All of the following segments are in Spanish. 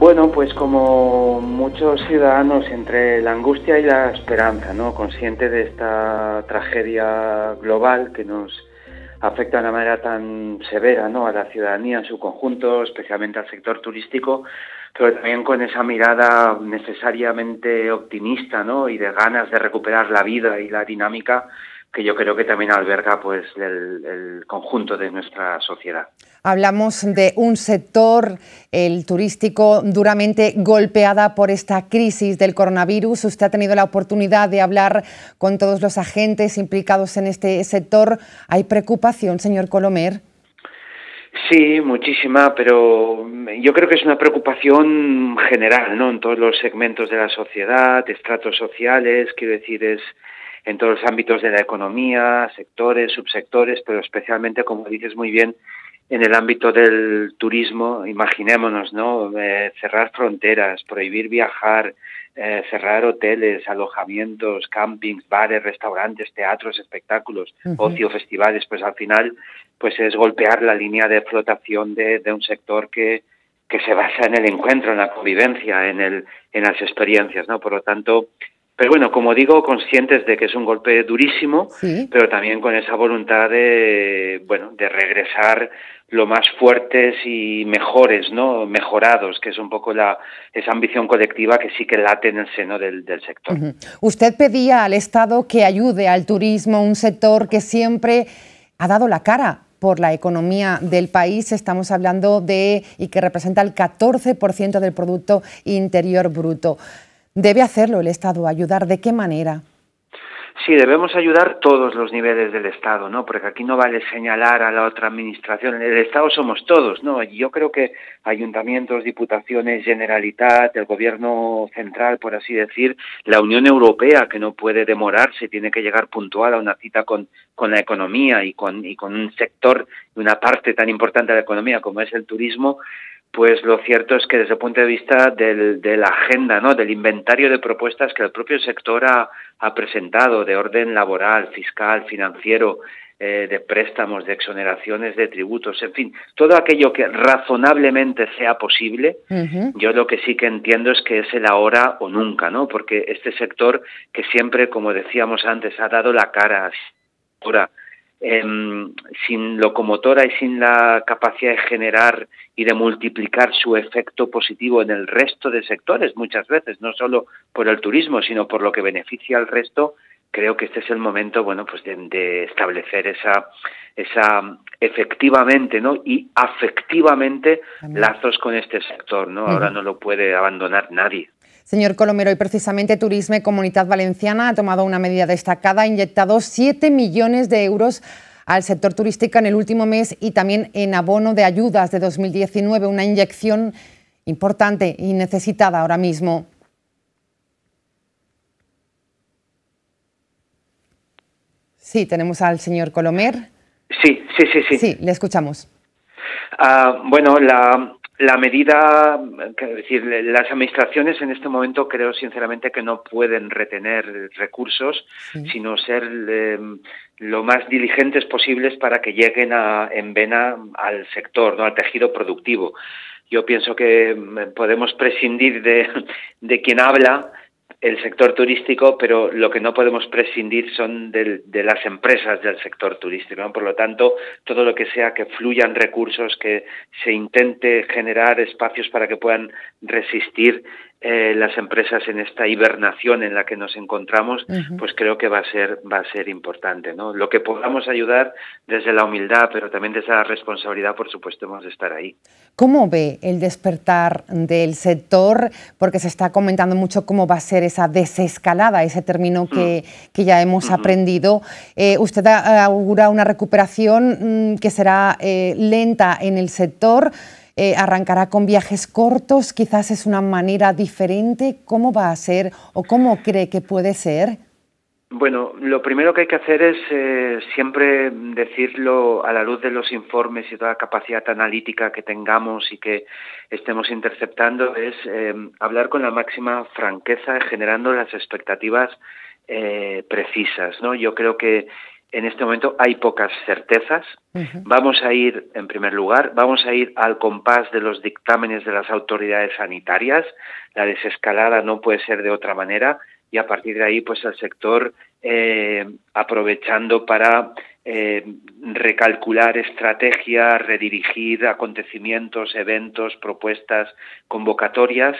Bueno, pues como muchos ciudadanos entre la angustia y la esperanza, ¿no? Consciente de esta tragedia global que nos afecta de una manera tan severa, ¿no? A la ciudadanía en su conjunto, especialmente al sector turístico, pero también con esa mirada necesariamente optimista, ¿no? Y de ganas de recuperar la vida y la dinámica que yo creo que también alberga pues el, conjunto de nuestra sociedad. Hablamos de un sector, el turístico, duramente golpeada por esta crisis del coronavirus. Usted ha tenido la oportunidad de hablar con todos los agentes implicados en este sector. ¿Hay preocupación, señor Colomer? Sí, muchísima, pero yo creo que es una preocupación general, ¿no? En todos los segmentos de la sociedad, estratos sociales, quiero decir, es en todos los ámbitos de la economía, sectores, subsectores, pero especialmente, como dices muy bien, en el ámbito del turismo, imaginémonos, ¿no? Eh, cerrar fronteras, prohibir viajar, eh, cerrar hoteles, alojamientos, campings, bares, restaurantes, teatros, espectáculos, ocio, festivales, pues al final, pues es golpear la línea de flotación de, de un sector que, que se basa en el encuentro, en la convivencia, en, el, en las experiencias, ¿no? Por lo tanto, pero bueno, como digo, conscientes de que es un golpe durísimo, pero también con esa voluntad de, bueno, de regresar lo más fuertes y mejores, ¿no? Mejorados, que es un poco la, esa ambición colectiva que sí que late en el seno del, sector. Usted pedía al Estado que ayude al turismo, un sector que siempre ha dado la cara por la economía del país. Estamos hablando de, y que representa el 14% del Producto Interior Bruto. ¿Debe hacerlo el Estado? ¿Ayudar de qué manera? Sí, debemos ayudar todos los niveles del Estado, ¿no? Porque aquí no vale señalar a la otra administración. El Estado somos todos, ¿no? Yo creo que ayuntamientos, diputaciones, Generalitat, el Gobierno central, por así decir, la Unión Europea, que no puede demorarse, tiene que llegar puntual a una cita con, con la economía y con, y con un sector, una parte tan importante de la economía como es el turismo, pues lo cierto es que desde el punto de vista del, de la agenda, ¿no? del inventario de propuestas que el propio sector ha, ha presentado de orden laboral, fiscal, financiero, eh, de préstamos, de exoneraciones de tributos, en fin, todo aquello que razonablemente sea posible, yo lo que sí que entiendo es que es el ahora o nunca, ¿no? Porque este sector que siempre, como decíamos antes, ha dado la cara ahora Em, sin locomotora y sin la capacidad de generar y de multiplicar su efecto positivo en el resto de sectores muchas veces, no solo por el turismo, sino por lo que beneficia al resto, creo que este es el momento, bueno, pues de, establecer esa, esa efectivamente, ¿no? Y afectivamente lazos con este sector, ¿no? Ahora no lo puede abandonar nadie. Señor Colomero, y precisamente Turismo y Comunidad Valenciana ha tomado una medida destacada, ha inyectado 7 millones de euros al sector turístico en el último mes y también en abono de ayudas de 2019, una inyección importante y necesitada ahora mismo. Sí, tenemos al señor Colomer. Sí, sí, sí, sí. Sí, le escuchamos. Ah, bueno, la, la medida, es decir, las administraciones en este momento creo sinceramente que no pueden retener recursos, sino ser em, lo más diligentes posibles para que lleguen a, en vena al sector, no al tejido productivo. Yo pienso que em, podemos prescindir de, de quien habla, el sector turístico, pero lo que no podemos prescindir son de, las empresas del sector turístico. Por lo tanto, todo lo que sea que fluyan recursos, que se intente generar espacios para que puedan resistir eh, las empresas en esta hibernación en la que nos encontramos, pues creo que va a ser va a ser importante, ¿no? Lo que podamos ayudar desde la humildad, pero también desde la responsabilidad, por supuesto, hemos de estar ahí. ¿Cómo ve el despertar del sector? Porque se está comentando mucho cómo va a ser esa desescalada, ese término que, mm. que ya hemos aprendido. Eh, usted augura una recuperación mm, que será eh, lenta en el sector. Eh, arrancará con viajes cortos, quizás es una manera diferente. ¿Cómo va a ser o cómo cree que puede ser? Bueno, lo primero que hay que hacer es eh, siempre decirlo a la luz de los informes y toda la capacidad analítica que tengamos y que estemos interceptando, es eh, hablar con la máxima franqueza, generando las expectativas precisas. ¿no? Yo creo que en este momento hay pocas certezas. Vamos a ir, en primer lugar, vamos a ir al compás de los dictámenes de las autoridades sanitarias. La desescalada no puede ser de otra manera y a partir de ahí, pues el sector eh, aprovechando para eh, recalcular estrategias, redirigir acontecimientos, eventos, propuestas, convocatorias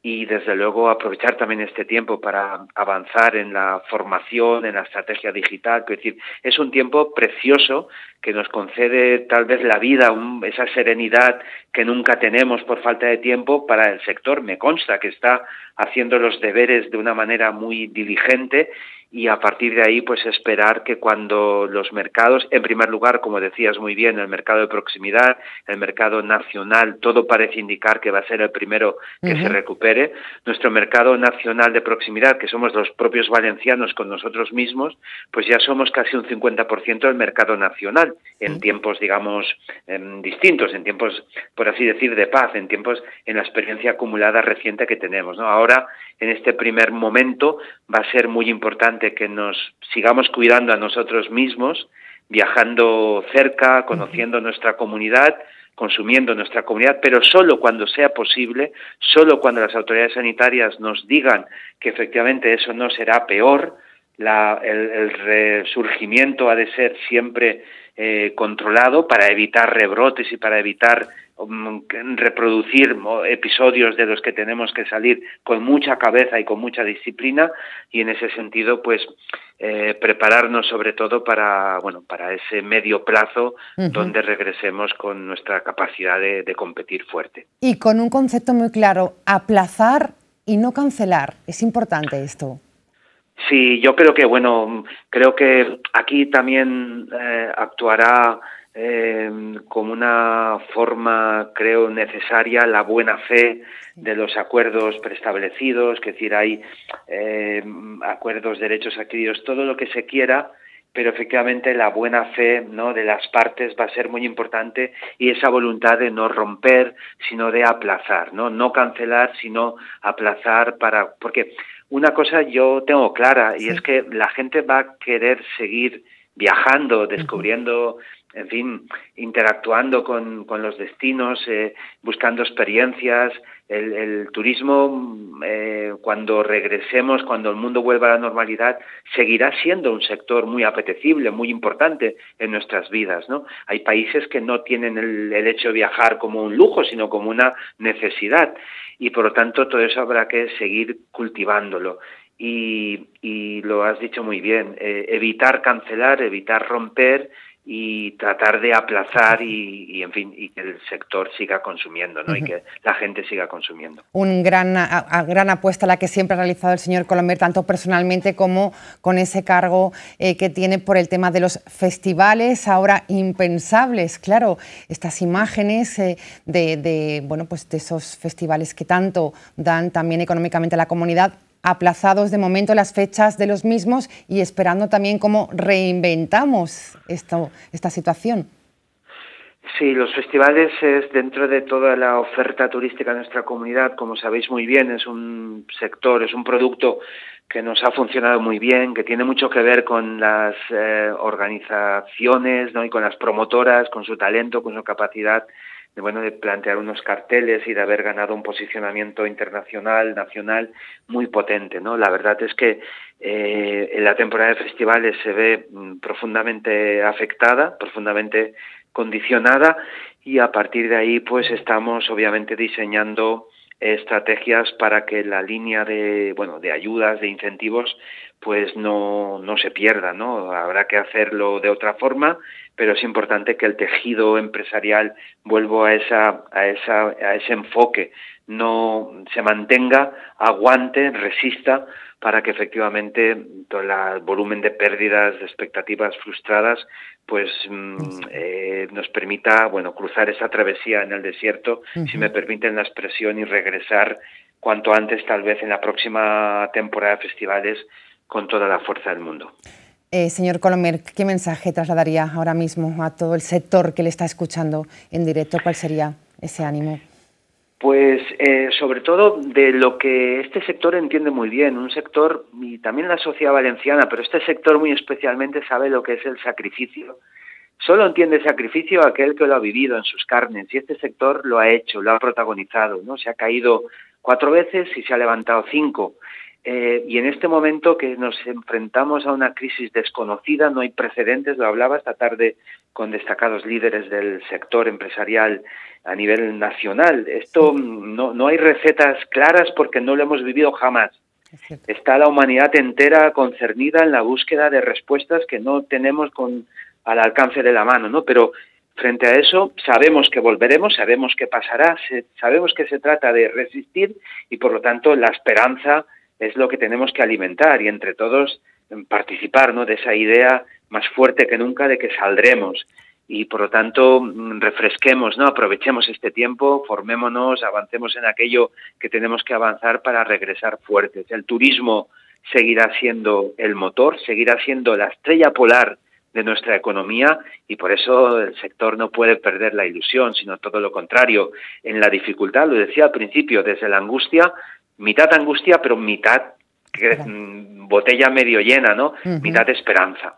y desde luego aprovechar también este tiempo para avanzar en la formación, en la estrategia digital. Es decir, es un tiempo precioso que nos concede tal vez la vida, esa serenidad que nunca tenemos por falta de tiempo para el sector. Me consta que está haciendo los deberes de una manera muy diligente y a partir de ahí pues esperar que cuando los mercados, en primer lugar, como decías muy bien, el mercado de proximidad, el mercado nacional, todo parece indicar que va a ser el primero que se recupere. Nuestro mercado nacional de proximidad, que somos los propios valencianos con nosotros mismos, pues ya somos casi un 50% del mercado nacional en tiempos, digamos, em, distintos, en tiempos, por así decir, de paz, en tiempos en la experiencia acumulada reciente que tenemos. ¿no? Ahora, en este primer momento, va a ser muy importante que nos sigamos cuidando a nosotros mismos, viajando cerca, conociendo nuestra comunidad, consumiendo nuestra comunidad, pero solo cuando sea posible, solo cuando las autoridades sanitarias nos digan que efectivamente eso no será peor, el, resurgimiento ha de ser siempre eh, controlado para evitar rebrotes y para evitar reproducir episodios de los que tenemos que salir con mucha cabeza y con mucha disciplina y en ese sentido pues eh, prepararnos sobre todo para bueno para ese medio plazo donde regresemos con nuestra capacidad de competir fuerte. Y con un concepto muy claro aplazar y no cancelar. Es importante esto. Sí, yo creo que, bueno, creo que aquí también eh, actuará eh, como una forma, creo, necesaria la buena fe de los acuerdos preestablecidos, es decir, hay eh, acuerdos, derechos adquiridos, todo lo que se quiera, pero efectivamente la buena fe ¿no? de las partes va a ser muy importante y esa voluntad de no romper, sino de aplazar, no, no cancelar, sino aplazar para, porque una cosa yo tengo clara y es que la gente va a querer seguir viajando, descubriendo, en fin, interactuando con, con los destinos, eh, buscando experiencias. El, turismo, eh, cuando regresemos, cuando el mundo vuelva a la normalidad, seguirá siendo un sector muy apetecible, muy importante en nuestras vidas. ¿no? Hay países que no tienen el, el hecho de viajar como un lujo, sino como una necesidad y por lo tanto todo eso habrá que seguir cultivándolo. Y, y lo has dicho muy bien, eh, evitar cancelar, evitar romper y tratar de aplazar y, en fin y que el sector siga consumiendo ¿no? y que la gente siga consumiendo. Un gran, gran apuesta la que siempre ha realizado el señor Colomber, tanto personalmente como con ese cargo eh, que tiene por el tema de los festivales, ahora impensables, claro, estas imágenes eh, de, de, bueno, pues de esos festivales que tanto dan también económicamente a la comunidad, aplazados de momento las fechas de los mismos y esperando también cómo reinventamos esto, esta situación. Sí, los festivales es dentro de toda la oferta turística de nuestra comunidad, como sabéis muy bien, es un sector, es un producto que nos ha funcionado muy bien, que tiene mucho que ver con las eh, organizaciones ¿no? y con las promotoras, con su talento, con su capacidad de, bueno, de plantear unos carteles y de haber ganado un posicionamiento internacional, nacional muy potente, ¿no? La verdad es que eh, en la temporada de festivales se ve mm, profundamente afectada, profundamente condicionada y a partir de ahí pues estamos obviamente diseñando estrategias para que la línea de bueno de ayudas de incentivos pues no, no se pierda no habrá que hacerlo de otra forma pero es importante que el tejido empresarial vuelva a esa a esa a ese enfoque. No se mantenga aguante resista para que efectivamente todo el volumen de pérdidas de expectativas frustradas pues mm, eh, nos permita bueno cruzar esa travesía en el desierto. Si me permiten la expresión y regresar cuanto antes tal vez en la próxima temporada de festivales con toda la fuerza del mundo. Eh, señor Colomer, ¿qué mensaje trasladaría ahora mismo a todo el sector que le está escuchando en directo? ¿Cuál sería ese ánimo? Pues eh, sobre todo de lo que este sector entiende muy bien, un sector, y también la sociedad valenciana, pero este sector muy especialmente sabe lo que es el sacrificio. Solo entiende sacrificio aquel que lo ha vivido en sus carnes, y este sector lo ha hecho, lo ha protagonizado, ¿no? Se ha caído cuatro veces y se ha levantado cinco. Eh, y en este momento que nos enfrentamos a una crisis desconocida, no hay precedentes, lo hablaba esta tarde con destacados líderes del sector empresarial a nivel nacional. Esto no, no hay recetas claras porque no lo hemos vivido jamás. Está la humanidad entera concernida en la búsqueda de respuestas que no tenemos con, al alcance de la mano, ¿no? Pero frente a eso sabemos que volveremos, sabemos que pasará, sabemos que se trata de resistir y por lo tanto la esperanza es lo que tenemos que alimentar y entre todos participar ¿no? de esa idea más fuerte que nunca de que saldremos y por lo tanto mm, refresquemos, ¿no? aprovechemos este tiempo, formémonos, avancemos en aquello que tenemos que avanzar para regresar fuertes. El turismo seguirá siendo el motor, seguirá siendo la estrella polar de nuestra economía y por eso el sector no puede perder la ilusión, sino todo lo contrario. En la dificultad, lo decía al principio, desde la angustia mitad angustia, pero mitad mm, botella medio llena, ¿no? Mitad esperanza.